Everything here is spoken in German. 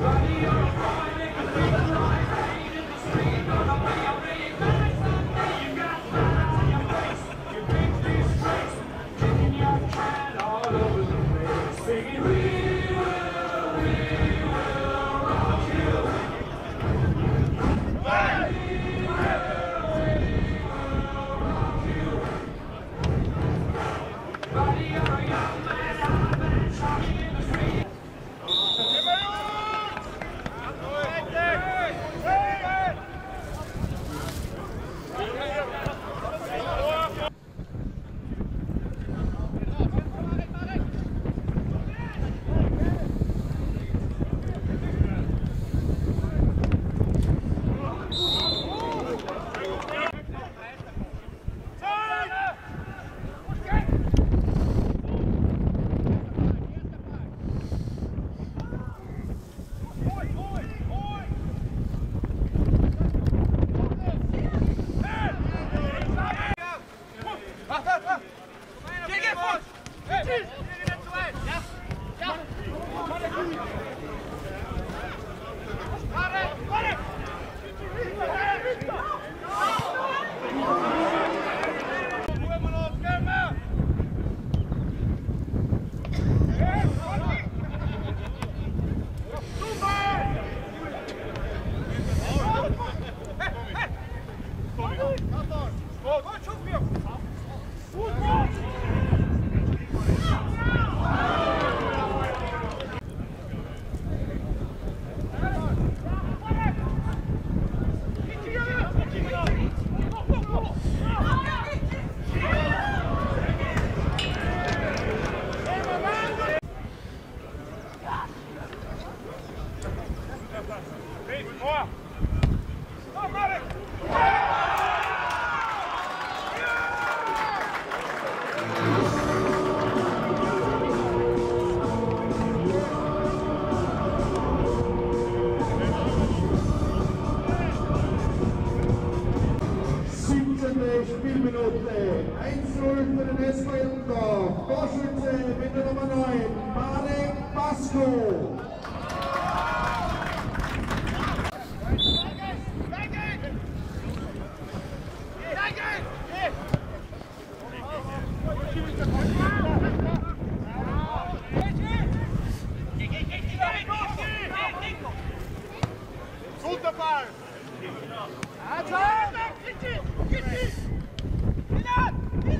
Adios. Torschütze der Nummer 9, Marek Basko. nhất, đi